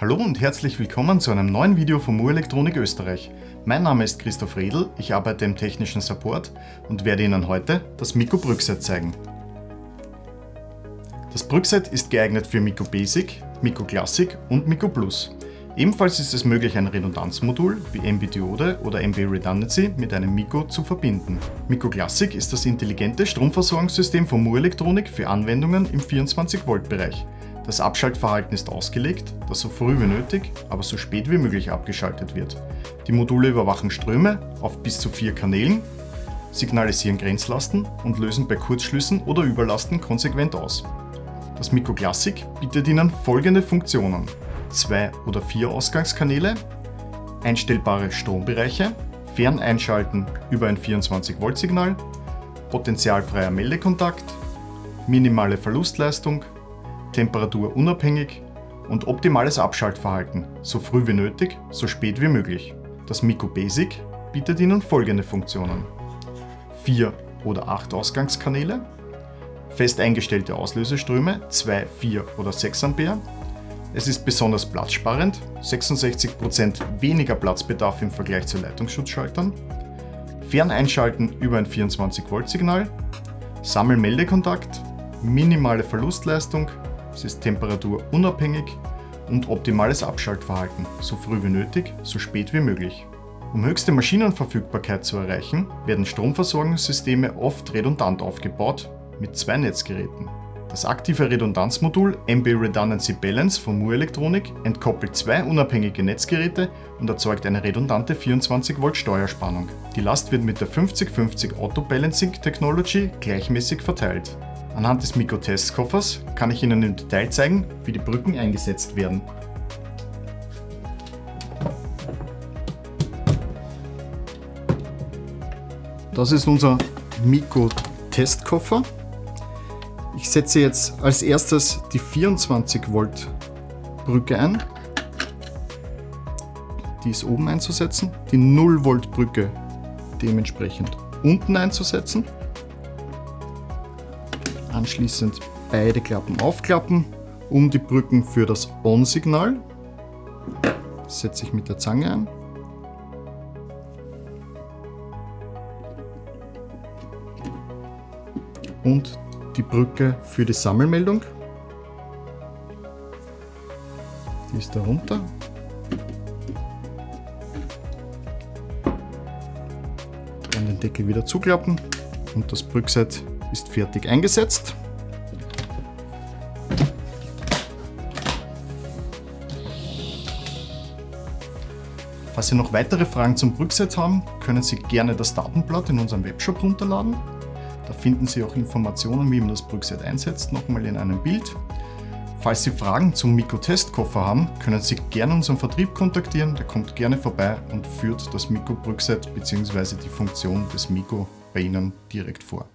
Hallo und herzlich willkommen zu einem neuen Video von Mu Elektronik Österreich. Mein Name ist Christoph Redl, ich arbeite im technischen Support und werde Ihnen heute das Mico Brückset zeigen. Das Brückset ist geeignet für Mico Basic, Mico Classic und Mico Plus. Ebenfalls ist es möglich, ein Redundanzmodul wie MB Diode oder MB Redundancy mit einem Mico zu verbinden. Mico Classic ist das intelligente Stromversorgungssystem von Mu Elektronik für Anwendungen im 24 Volt Bereich. Das Abschaltverhalten ist ausgelegt, dass so früh wie nötig, aber so spät wie möglich abgeschaltet wird. Die Module überwachen Ströme auf bis zu vier Kanälen, signalisieren Grenzlasten und lösen bei Kurzschlüssen oder Überlasten konsequent aus. Das Mikro Classic bietet Ihnen folgende Funktionen. Zwei oder vier Ausgangskanäle, einstellbare Strombereiche, Ferneinschalten über ein 24 Volt Signal, potentialfreier Meldekontakt, minimale Verlustleistung, Temperatur unabhängig und optimales Abschaltverhalten, so früh wie nötig, so spät wie möglich. Das Mico Basic bietet Ihnen folgende Funktionen. 4 oder 8 Ausgangskanäle, fest eingestellte Auslöseströme 2, 4 oder 6 Ampere. Es ist besonders platzsparend, 66% weniger Platzbedarf im Vergleich zu Leitungsschutzschaltern. Ferneinschalten über ein 24 Volt Signal, Sammelmeldekontakt, minimale Verlustleistung, es ist temperaturunabhängig und optimales Abschaltverhalten, so früh wie nötig, so spät wie möglich. Um höchste Maschinenverfügbarkeit zu erreichen, werden Stromversorgungssysteme oft redundant aufgebaut mit zwei Netzgeräten. Das aktive Redundanzmodul MB Redundancy Balance von Mu Elektronik entkoppelt zwei unabhängige Netzgeräte und erzeugt eine redundante 24 Volt Steuerspannung. Die Last wird mit der 5050 Auto Balancing Technology gleichmäßig verteilt. Anhand des Mikro-Testkoffers kann ich Ihnen im Detail zeigen, wie die Brücken eingesetzt werden. Das ist unser Mikro-Testkoffer. Ich setze jetzt als erstes die 24 Volt Brücke ein. Die ist oben einzusetzen. Die 0 Volt Brücke dementsprechend unten einzusetzen. Anschließend beide Klappen aufklappen, um die Brücken für das On-Signal. Setze ich mit der Zange ein. Und die Brücke für die Sammelmeldung. Die ist darunter. Dann den Deckel wieder zuklappen und das Brückset ist fertig eingesetzt. Falls Sie noch weitere Fragen zum Brückset haben, können Sie gerne das Datenblatt in unserem Webshop runterladen. Da finden Sie auch Informationen, wie man das Brückset einsetzt, nochmal in einem Bild. Falls Sie Fragen zum Mikro-Testkoffer haben, können Sie gerne unseren Vertrieb kontaktieren. Der kommt gerne vorbei und führt das Mikro-Brückset bzw. die Funktion des Mikro bei Ihnen direkt vor.